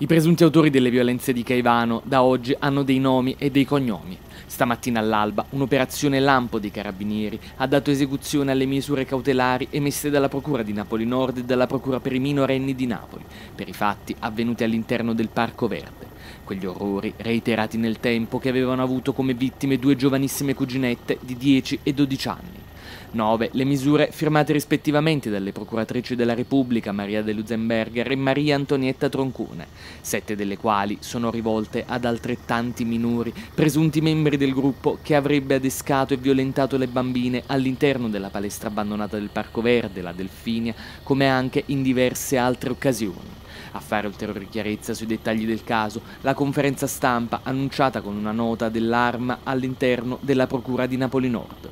I presunti autori delle violenze di Caivano da oggi hanno dei nomi e dei cognomi. Stamattina all'alba un'operazione lampo dei carabinieri ha dato esecuzione alle misure cautelari emesse dalla Procura di Napoli Nord e dalla Procura per i minorenni di Napoli per i fatti avvenuti all'interno del Parco Verde. Quegli orrori reiterati nel tempo che avevano avuto come vittime due giovanissime cuginette di 10 e 12 anni. 9. Le misure firmate rispettivamente dalle procuratrici della Repubblica Maria De Luzenberger e Maria Antonietta Troncone, sette delle quali sono rivolte ad altrettanti minori, presunti membri del gruppo che avrebbe adescato e violentato le bambine all'interno della palestra abbandonata del Parco Verde, la Delfinia, come anche in diverse altre occasioni. A fare ulteriore chiarezza sui dettagli del caso, la conferenza stampa annunciata con una nota dell'arma all'interno della Procura di Napoli Nord.